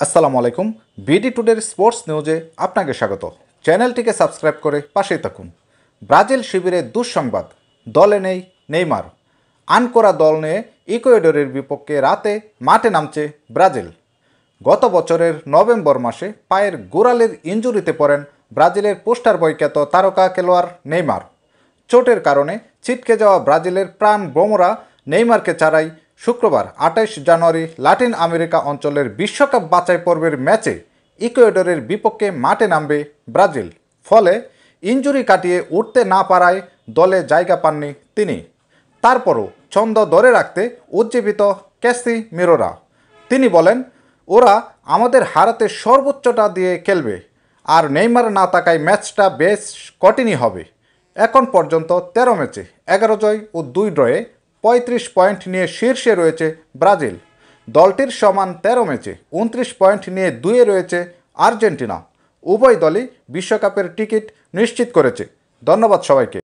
আসসালামু আলাইকুম। BD টুডের sports নিউজে আপনাকে স্বাগত। চ্যানেলটিকে সাবস্ক্রাইব করে পাশেই থাকুন। ব্রাজিল শিবিরে দুঃসংবাদ। দলে নেই নেইমার। আনকোরা দল নিয়ে ইকুয়েডরের বিপক্ষে রাতে মাঠে নামছে ব্রাজিল। গত বছরের নভেম্বর মাসে পায়ের গোড়ালের ইঞ্জুরিতে পড়েন ব্রাজিলের পোস্টার বৈখ্যাত তারকা খেলোয়াড় নেইমার। চোটের কারণে ছিটকে যাওয়া ব্রাজিলের প্রাণ বোমরা নেইমারকে ছাড়াই শুক্রবার আঠাইশ জানুয়ারি লাতিন আমেরিকা অঞ্চলের বিশ্বকাপ বাছাই পর্বের ম্যাচে ইকুয়েডরের বিপক্ষে মাঠে নামবে ব্রাজিল। ফলে ইঞ্জুরি কাটিয়ে উঠতে না পারায় দলে জায়গা পাননি তিনি। তারপরও ছন্দ ধরে রাখতে উজ্জীবিত ক্যাসি মিরোরা তিনি বলেন, ওরা আমাদের হারাতে সর্বোচ্চটা দিয়ে খেলবে, আর নেইমার না থাকায় ম্যাচটা বেশ কঠিনই হবে। এখন পর্যন্ত তেরো ম্যাচে এগারো জয় ও দুই ড্রয়ে পঁয়ত্রিশ পয়েন্ট নিয়ে শীর্ষে রয়েছে ব্রাজিল। দলটির সমান তেরো ম্যাচে উনত্রিশ পয়েন্ট নিয়ে দুয়ে রয়েছে আর্জেন্টিনা। উভয় দলই বিশ্বকাপের টিকিট নিশ্চিত করেছে। ধন্যবাদ সবাইকে।